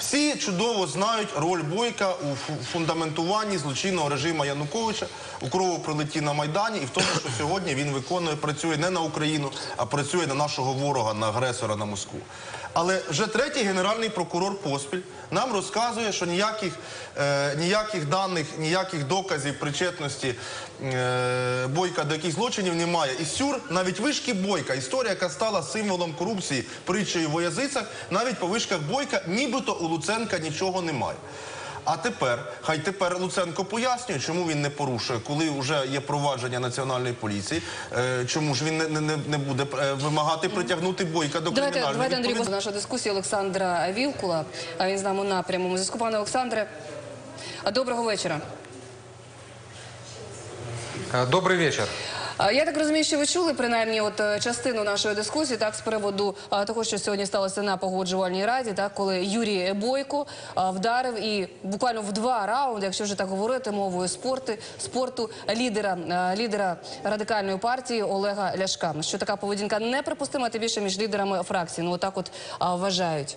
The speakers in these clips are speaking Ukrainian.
Всі чудово знають роль Бойка у фундаментуванні злочинного режиму Януковича у кровопролитті на Майдані і в тому, що сьогодні він виконує, працює не на Україну, а працює на нашого ворога, на агресора на Москву. Але вже третій генеральний прокурор поспіль нам розказує, що ніяких, е, ніяких даних, ніяких доказів причетності е, Бойка до яких злочинів немає. І Сюр, навіть вишки Бойка, історія, яка стала символом корупції притчею в язицях, навіть по вишках Бойка, нібито у Луценка нічого немає. А тепер, хай тепер Луценко пояснює, чому він не порушує, коли вже є провадження національної поліції, е, чому ж він не, не, не- не буде е, вимагати притягнути бойка до Давайте, кримінальної давайте Андрій, відповідальності. наша дискусія Олександра Вілкула. А він з нами на прямому зв'язку. Пане Олександре, а доброго вечора. Э, Добрый вечер. Я так розумію, що ви чули принаймні от е, частину нашої дискусії, так з приводу того, що сьогодні сталося на погоджувальній раді, так коли Юрій Бойко вдарив і буквально в два раунди, якщо вже так говорити мовою спорту, спорту лідера лідера радикальної партії Олега Ляшка. Що така поведінка неприпустима, тим більше між лідерами фракції. Ну отак от вважають.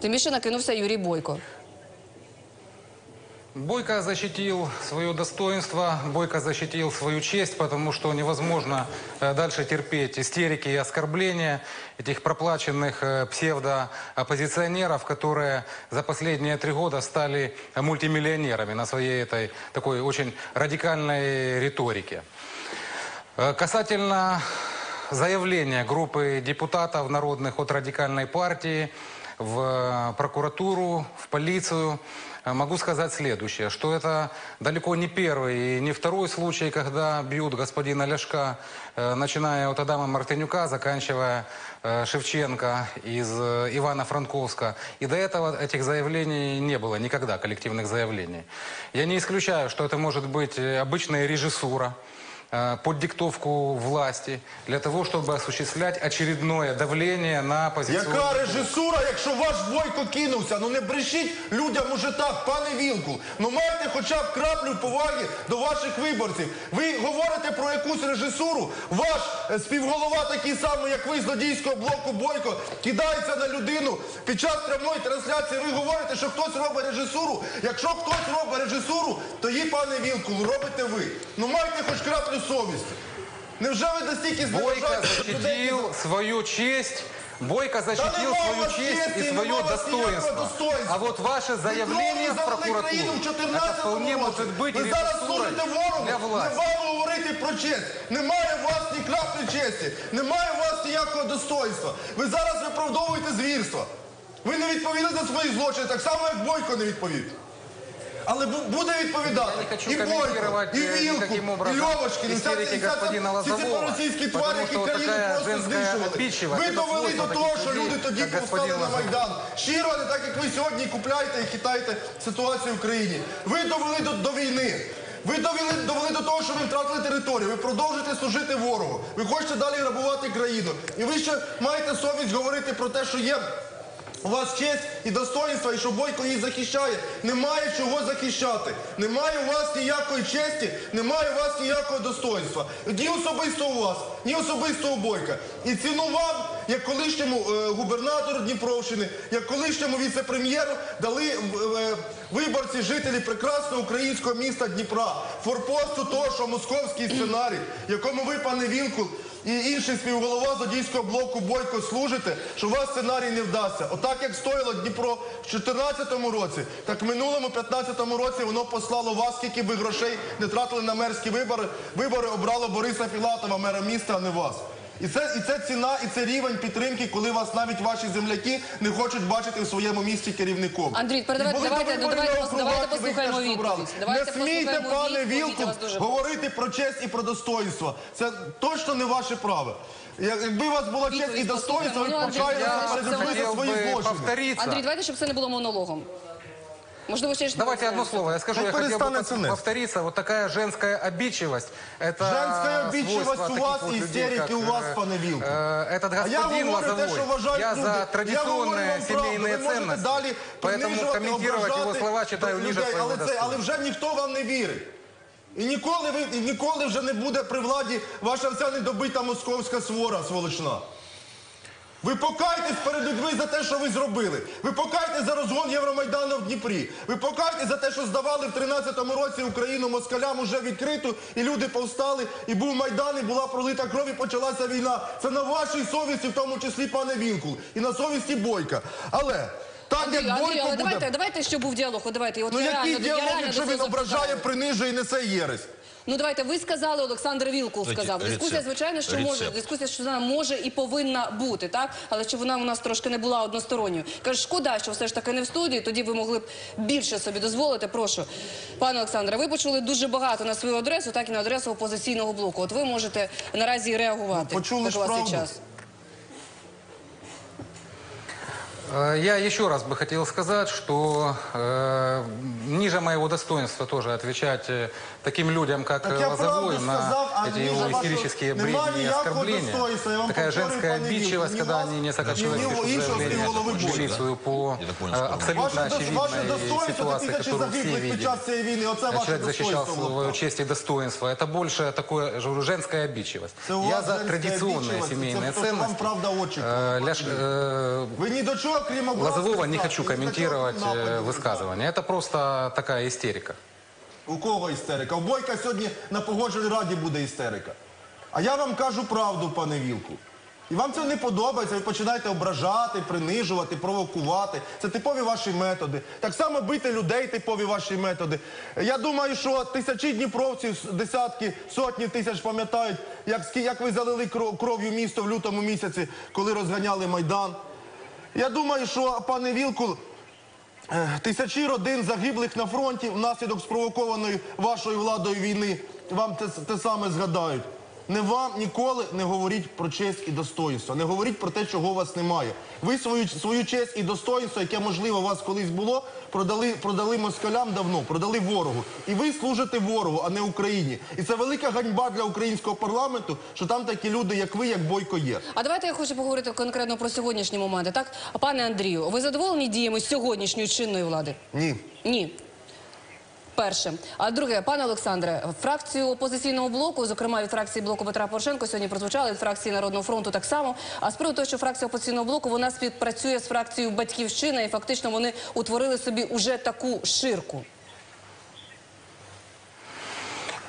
Тим більше накинувся Юрій Бойко. Бойко защитил свое достоинство, Бойко защитил свою честь, потому что невозможно э, дальше терпеть истерики и оскорбления этих проплаченных э, псевдооппозиционеров, которые за последние три года стали мультимиллионерами на своей этой такой очень радикальной риторике. Э, Касательно заявления группы депутатов народных от радикальной партии в прокуратуру, в полицию, могу сказать следующее, что это далеко не первый и не второй случай, когда бьют господина Ляшка, э, начиная от Адама Мартынюка, заканчивая э, Шевченко из э, Ивана Франковска. И до этого этих заявлений не было никогда, коллективных заявлений. Я не исключаю, что это может быть э, обычная режиссура, э, под диктовку власти для того, чтобы осуществлять очередное давление на оппозиционную... Яка режисура, якщо ваш бойко кинувся? Ну не брешіть людям уже так, пане Вілкул. Ну майте хоча б краплю поваги до ваших виборців. Ви говорите про якусь режисуру. Ваш е, співголова, такий самий, як ви, злодійського блоку Бойко, кидається на людину під час прямої трансляції. Ви говорите, що хтось робить режисуру. Якщо хтось робить режисуру, то її, пане Вілкул, робите ви. Ну майте хоч краплю совісті. Невже ви настільки Бойко зневажаєте людей? защитил свою честь. Бойко защитил нема у свою вас честь чести, и нема свое у вас ніякого достоинство. достоинства. А вот ваше заявление в прокуратуру, країну в это 14 вполне році. может быть Ви зараз режиссурой служите ворогу. для Не власти. вам говорити про честь. Немає у вас ні краплі честі. Немає у вас ніякого достоинства. Ви зараз виправдовуєте звірства. Ви не відповіли за свої злочини, так само, як Бойко не відповів. Але буде відповідати і Бойко, і Вілку, і Льовочкин, і вся- истерики і вся- господина всі ці Лозового, проросійські потому які країну просто знищували. Ви довели до того, що люди тоді повстали на Майдан. Щиро, не так, як ви сьогодні купляєте і хитаєте ситуацію в країні. Ви довели до, до війни. Ви довели, довели до того, що ви втратили територію. Ви продовжуєте служити ворогу. Ви хочете далі грабувати країну. І ви ще маєте совість говорити про те, що є. У вас честь і достоинство, і що Бойко її захищає. Немає чого захищати. Немає у вас ніякої честі, немає у вас ніякого достоинства. Ні особисто у вас, ні особисто у Бойка. І ціну вам, як колишньому е, губернатору Дніпровщини, як колишньому віце-прем'єру, дали е, е, виборці, жителі прекрасного українського міста Дніпра, форпосту того, що московський сценарій, якому ви, пане Вінкул, і інший співголова Задійського блоку Бойко служите, що у вас сценарій не вдасться. Отак як стояло Дніпро в 2014 році, так в минулому 15 році воно послало вас, скільки ви грошей не тратили на мерські вибори. Вибори обрало Бориса Філатова, мера міста, а не вас. І це, і це ціна, і це рівень підтримки, коли вас навіть ваші земляки не хочуть бачити в своєму місті керівником. Андрій, передавайте- давайте- довольно давайте давайте їх послухаємо відповідь. Давайте Не смійте, пане дуже говорити про честь і про достоинство. Це точно не ваше право. Якби у вас була честь і Відповідь достоинство, ви б. Ну, покаялися перед людьми за свої злочини. Андрій, давайте, щоб це не було монологом. Можливо, ще ж не Давайте одно знаємо. слово. Я скажу, Ну, я хотел бы перестань пов- оценить. повториться. Вот такая женская обидчивость. Это Женская обидчивость свойство у таких вас вот и людей, истерики как, у вас, э, пане Вилкул. э, Этот А я господин говорю те, Лозовой. що вважають Я люди. за Я говорю традиционные вам правду. семейные Ви можете ценности. далі Поэтому принижувати, комментировать его ображати слова считаю ниже людей, своего але, це, але достоинства. вже ніхто вам не вірить. І ніколи, ви, і ніколи вже не буде при владі ваша вся недобита московська свора сволочна. Ви покайтесь перед людьми за те, що ви зробили. Ви покайтесь за розгон Євромайдану в Дніпрі. Ви покайтесь за те, що здавали в 13-му році Україну москалям уже відкриту, і люди повстали, і був Майдан, і була пролита кров, і почалася війна. Це на вашій совісті, в тому числі, пане Вінкул, і на совісті Бойка. Але так як Андрій, але буде... давайте, давайте, щоб був діалог. От давайте, от Ну я який реально, я діалог, реально якщо він ображає, принижує і несе єресь? Ну давайте ви сказали, Олександр Вілкул Рецепт. сказав. Дискусія, звичайно, що може дискусія, що вона може і повинна бути, так але чи вона у нас трошки не була односторонньою. Каже, шкода, що все ж таки не в студії. Тоді ви могли б більше собі дозволити. Прошу, пане Олександре, ви почули дуже багато на свою адресу, так і на адресу опозиційного блоку. От ви можете наразі реагувати. Ну, почули ж правду. час. Я еще раз бы хотел сказать, что э, ниже моего достоинства тоже отвечать э, таким людям, как Так э, я Лозовой, правду на сказав, а эти ниже его вашого истерические нема бредни и ніякого оскорбления. достоинства, я вам Такая повторюю, женская пане Вилкул, обидчивость, ні когда вас, они несколько ні человек ні пишут іншого заявление, співголови Бойка. позицию по Я так понял, э, что- абсолютно Ваше, дос- ваше очевидной достоинство, це ситуации, тисячі которую все загиблих під видели. час цієї війни. Оце А ваше человек защищал достоинство. свою Володя. честь и достоинство. Это больше такое, я же говорю, женская обидчивость. Це у Я вас за женська традиционные обидчивость, семейные це то, що вам ценности. правда очі. Э, ляж- э, Ви ні до чого, крім образки, Лозового не статі. хочу Ні до чого, комментировать крім э, нападів. высказывания. Это просто такая истерика. У кого істерика? У Бойка сьогодні на погодженій раді буде істерика. А я вам кажу правду, пане Вілку. І вам це не подобається, ви починаєте ображати, принижувати, провокувати. Це типові ваші методи. Так само бити людей типові ваші методи. Я думаю, що тисячі дніпровців, десятки, сотні тисяч пам'ятають, як, скі- як ви залили кров- кров'ю місто в лютому місяці, коли розганяли Майдан. Я думаю, що пане Вілкул, Е, Тисячі родин загиблих на фронті внаслідок спровокованої вашою владою війни вам те, те саме згадають. Не вам ніколи не говоріть про честь і достоїнство. Не говоріть про те, чого у вас немає. Ви свою, свою честь і достоїнство, яке можливо у вас колись було, продали, продали москалям давно, продали ворогу. І ви служите ворогу, а не Україні. І це велика ганьба для українського парламенту, що там такі люди, як ви, як Бойко є. А давайте я хочу поговорити конкретно про сьогоднішні моменти. Так, пане Андрію, ви задоволені діями сьогоднішньої чинної влади? Ні. Ні. Перше. А друге, пане Олександре, фракцію опозиційного блоку, зокрема від фракції блоку Петра Порошенко, сьогодні прозвучали від фракції Народного фронту так само. А з приводу того, що фракція опозиційного блоку вона співпрацює з фракцією Батьківщина, і фактично вони утворили собі уже таку ширку.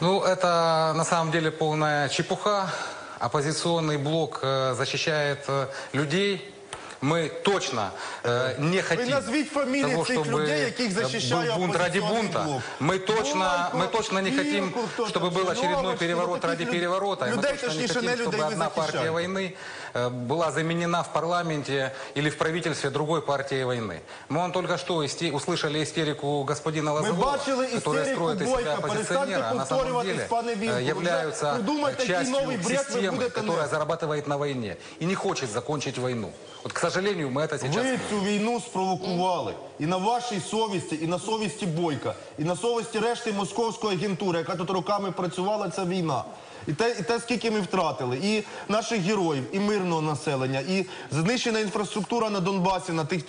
Ну, это на самом деле полная чепуха. Оппозиционный блок э, защищает э, людей. Мы точно э, не хотим назвіть фамілії того, цих чтобы людей, яких э, защищає был бунт ради оппозиционный бунта. блок. Мы точно, Бойко, мы точно не хотим, Вилкул, кто чтобы там, был очередной Жириновский, переворот вот таких ради люд- переворота. И мы людей, точно не точніше, хотим, не людей чтобы вы одна партия защищаете. войны э, была заменена в парламенте или в правительстве другой партии войны. Мы вам только что исти- услышали истерику господина Ми Лозового, бачили который істерику строит из себя Бойка. оппозиционера, Перестаньте а на самом повторюватись, деле пане э, Вілкул. являются Вже придумайте, який частью новий бред ви системы, будете которая нести. зарабатывает на войне и не хочет закончить войну. Вот, к сожалению, мы это сейчас Ви цю війну спровокували. І на вашій совісті, і на совісті Бойка, і на совісті решти московської агентури, яка тут роками працювала, ця війна. І те, і те, скільки ми втратили, і наших героїв, і мирного населення, і знищена інфраструктура на Донбасі, на тих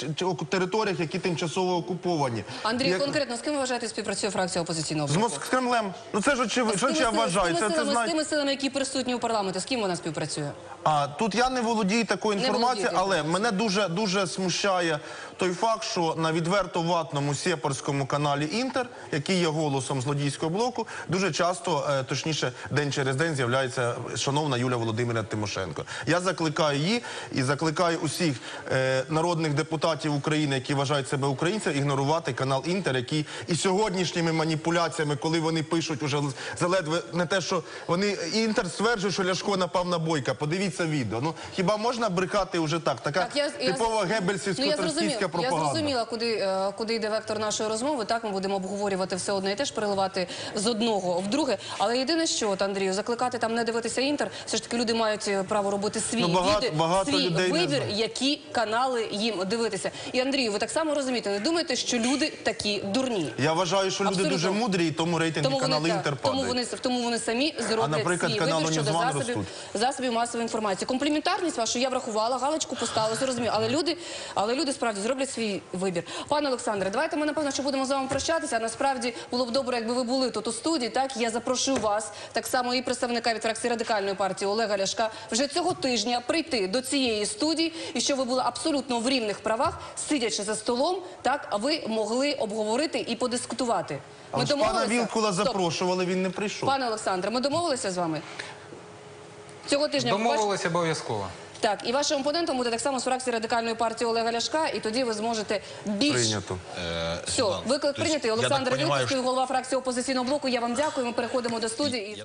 територіях, які тимчасово окуповані. Андрій, Як- конкретно з ким ви вважаєте співпрацює фракція опозиційного З, блоку? Мос- з Кремлем. Ну це ж очевидно. Що З я вважаю? З Це, тими, це силами, з тими силами, які присутні у парламенті, з ким вона співпрацює? А тут я не володію такою інформацією, але мене дуже дуже смущає той факт, що на відверто ватному сепарському каналі Інтер, який є голосом злодійського блоку, дуже часто, е, точніше, день через день з'являється шановна Юля Володимирівна Тимошенко. Я закликаю її і закликаю усіх е, народних депутатів України, які вважають себе українцями, ігнорувати канал Інтер, який і сьогоднішніми маніпуляціями, коли вони пишуть уже заледве не те, що вони інтер стверджує, що Ляшко напав на бойка. Подивіться відео. Ну хіба можна брехати уже так? Така типова ну, я гебельсівсько-троцкістська зрозуміла, я зрозуміла, куди, е, куди йде вектор нашої розмови. Так, ми будемо обговорювати все одне і теж переливати з одного в друге. Але єдине, що от, Андрію, закликати там не дивитися інтер. Все ж таки люди мають е, право робити свій Ну, багато- багато свій людей вибір, які канали їм дивитися. І Андрію, ви так само розумієте, не думаєте, що люди такі дурні. Я вважаю, що люди Абсолютно. дуже мудрі, і тому рейтинги каналу Інтер тому вони тому вони самі зроблять наприклад, свій вибір щодо засобів, ростуть. засобів масової інформації. Компліментарність вашу я врахувала, галочку поставила, все. Але люди, але люди справді зроблять зроблять свій вибір. Пане Олександре, давайте ми напевно, що будемо з вами прощатися. Насправді було б добре, якби ви були тут у студії. Так я запрошую вас, так само і представника від фракції радикальної партії Олега Ляшка, вже цього тижня прийти до цієї студії, і що ви були абсолютно в рівних правах, сидячи за столом, так а ви могли обговорити і подискутувати. Але ж пана Вілкула запрошували, він не прийшов. Пане Олександре, ми домовилися з вами цього тижня. Домовилась обов'язково. Так, і вашим опонентом буде так само з фракції радикальної партії Олега Ляшка, і тоді ви зможете більш Прийнято. все. Виклик прийнятий. Олександр Вілківський, голова фракції опозиційного блоку. Я вам дякую. Ми переходимо до студії. І...